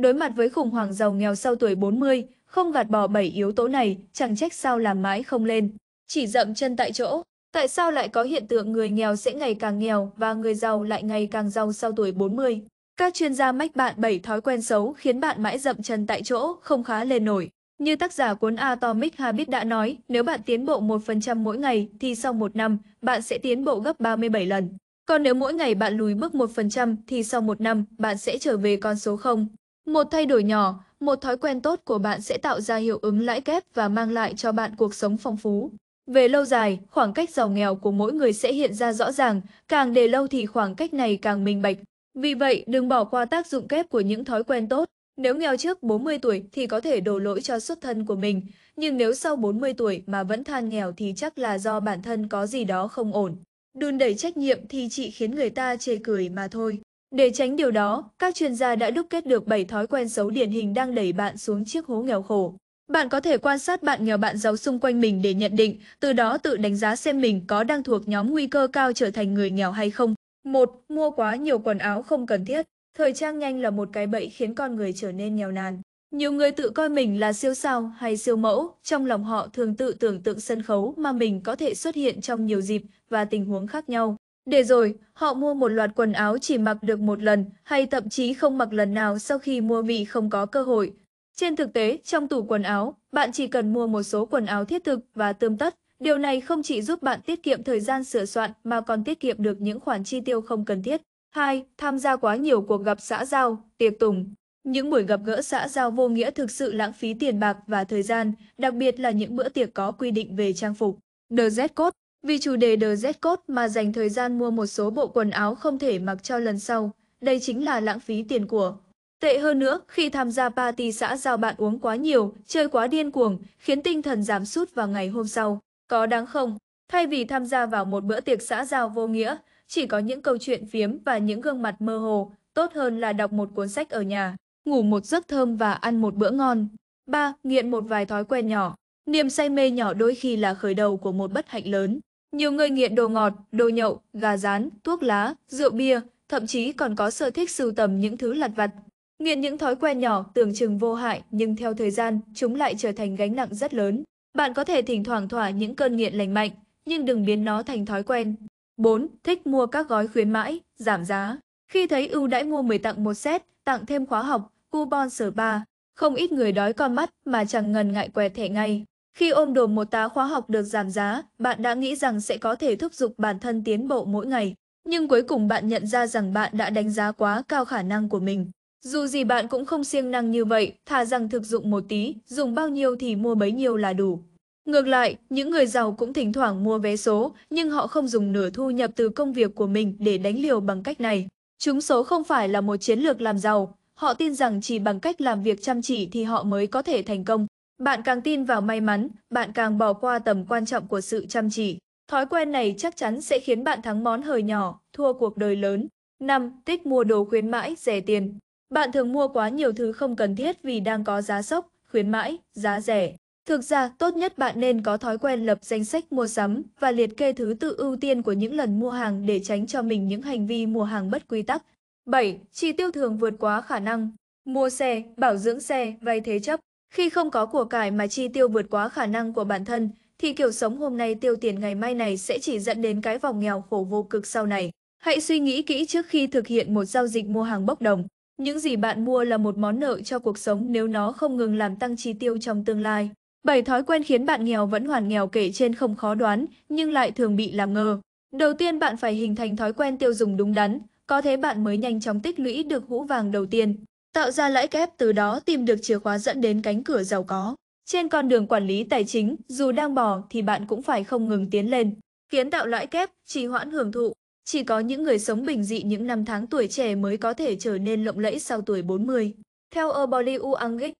Đối mặt với khủng hoảng giàu nghèo sau tuổi 40, không gạt bỏ bảy yếu tố này, chẳng trách sao làm mãi không lên. Chỉ dậm chân tại chỗ. Tại sao lại có hiện tượng người nghèo sẽ ngày càng nghèo và người giàu lại ngày càng giàu sau tuổi 40? Các chuyên gia mách bạn 7 thói quen xấu khiến bạn mãi dậm chân tại chỗ, không khá lên nổi. Như tác giả cuốn Atomic Habits đã nói, nếu bạn tiến bộ 1% mỗi ngày thì sau một năm, bạn sẽ tiến bộ gấp 37 lần. Còn nếu mỗi ngày bạn lùi bước 1% thì sau một năm, bạn sẽ trở về con số 0. Một thay đổi nhỏ, một thói quen tốt của bạn sẽ tạo ra hiệu ứng lãi kép và mang lại cho bạn cuộc sống phong phú. Về lâu dài, khoảng cách giàu nghèo của mỗi người sẽ hiện ra rõ ràng, càng để lâu thì khoảng cách này càng minh bạch. Vì vậy, đừng bỏ qua tác dụng kép của những thói quen tốt. Nếu nghèo trước 40 tuổi thì có thể đổ lỗi cho xuất thân của mình, nhưng nếu sau 40 tuổi mà vẫn than nghèo thì chắc là do bản thân có gì đó không ổn. Đùn đẩy trách nhiệm thì chỉ khiến người ta chê cười mà thôi. Để tránh điều đó, các chuyên gia đã đúc kết được 7 thói quen xấu điển hình đang đẩy bạn xuống chiếc hố nghèo khổ. Bạn có thể quan sát bạn nghèo bạn giàu xung quanh mình để nhận định, từ đó tự đánh giá xem mình có đang thuộc nhóm nguy cơ cao trở thành người nghèo hay không. 1. Mua quá nhiều quần áo không cần thiết. Thời trang nhanh là một cái bẫy khiến con người trở nên nghèo nàn. Nhiều người tự coi mình là siêu sao hay siêu mẫu, trong lòng họ thường tự tưởng tượng sân khấu mà mình có thể xuất hiện trong nhiều dịp và tình huống khác nhau. Để rồi, họ mua một loạt quần áo chỉ mặc được một lần hay thậm chí không mặc lần nào sau khi mua vì không có cơ hội. Trên thực tế, trong tủ quần áo, bạn chỉ cần mua một số quần áo thiết thực và tươm tất. Điều này không chỉ giúp bạn tiết kiệm thời gian sửa soạn mà còn tiết kiệm được những khoản chi tiêu không cần thiết. 2. Tham gia quá nhiều cuộc gặp xã giao, tiệc tùng. Những buổi gặp gỡ xã giao vô nghĩa thực sự lãng phí tiền bạc và thời gian, đặc biệt là những bữa tiệc có quy định về trang phục. The Z Code vì chủ đề The Z Code mà dành thời gian mua một số bộ quần áo không thể mặc cho lần sau, đây chính là lãng phí tiền của. Tệ hơn nữa, khi tham gia party xã giao bạn uống quá nhiều, chơi quá điên cuồng, khiến tinh thần giảm sút vào ngày hôm sau. Có đáng không? Thay vì tham gia vào một bữa tiệc xã giao vô nghĩa, chỉ có những câu chuyện phiếm và những gương mặt mơ hồ, tốt hơn là đọc một cuốn sách ở nhà, ngủ một giấc thơm và ăn một bữa ngon. 3. Nghiện một vài thói quen nhỏ. Niềm say mê nhỏ đôi khi là khởi đầu của một bất hạnh lớn. Nhiều người nghiện đồ ngọt, đồ nhậu, gà rán, thuốc lá, rượu bia, thậm chí còn có sở thích sưu tầm những thứ lặt vặt. Nghiện những thói quen nhỏ tưởng chừng vô hại nhưng theo thời gian, chúng lại trở thành gánh nặng rất lớn. Bạn có thể thỉnh thoảng thỏa những cơn nghiện lành mạnh, nhưng đừng biến nó thành thói quen. 4. Thích mua các gói khuyến mãi, giảm giá. Khi thấy ưu đãi mua 10 tặng một set, tặng thêm khóa học, coupon sở ba, không ít người đói con mắt mà chẳng ngần ngại quẹt thẻ ngay. Khi ôm đồm một tá khóa học được giảm giá, bạn đã nghĩ rằng sẽ có thể thúc giục bản thân tiến bộ mỗi ngày. Nhưng cuối cùng bạn nhận ra rằng bạn đã đánh giá quá cao khả năng của mình. Dù gì bạn cũng không siêng năng như vậy, thà rằng thực dụng một tí, dùng bao nhiêu thì mua bấy nhiêu là đủ. Ngược lại, những người giàu cũng thỉnh thoảng mua vé số, nhưng họ không dùng nửa thu nhập từ công việc của mình để đánh liều bằng cách này. Chúng số không phải là một chiến lược làm giàu, họ tin rằng chỉ bằng cách làm việc chăm chỉ thì họ mới có thể thành công. Bạn càng tin vào may mắn, bạn càng bỏ qua tầm quan trọng của sự chăm chỉ. Thói quen này chắc chắn sẽ khiến bạn thắng món hời nhỏ, thua cuộc đời lớn. 5. Tích mua đồ khuyến mãi, rẻ tiền. Bạn thường mua quá nhiều thứ không cần thiết vì đang có giá sốc, khuyến mãi, giá rẻ. Thực ra, tốt nhất bạn nên có thói quen lập danh sách mua sắm và liệt kê thứ tự ưu tiên của những lần mua hàng để tránh cho mình những hành vi mua hàng bất quy tắc. 7. Chi tiêu thường vượt quá khả năng. Mua xe, bảo dưỡng xe, vay thế chấp. Khi không có của cải mà chi tiêu vượt quá khả năng của bản thân, thì kiểu sống hôm nay tiêu tiền ngày mai này sẽ chỉ dẫn đến cái vòng nghèo khổ vô cực sau này. Hãy suy nghĩ kỹ trước khi thực hiện một giao dịch mua hàng bốc đồng. Những gì bạn mua là một món nợ cho cuộc sống nếu nó không ngừng làm tăng chi tiêu trong tương lai. 7 thói quen khiến bạn nghèo vẫn hoàn nghèo kể trên không khó đoán, nhưng lại thường bị làm ngơ. Đầu tiên bạn phải hình thành thói quen tiêu dùng đúng đắn, có thế bạn mới nhanh chóng tích lũy được hũ vàng đầu tiên, tạo ra lãi kép từ đó tìm được chìa khóa dẫn đến cánh cửa giàu có. Trên con đường quản lý tài chính, dù đang bò thì bạn cũng phải không ngừng tiến lên. Kiến tạo lãi kép, trì hoãn hưởng thụ. Chỉ có những người sống bình dị những năm tháng tuổi trẻ mới có thể trở nên lộng lẫy sau tuổi 40. Theo Erboli Angic,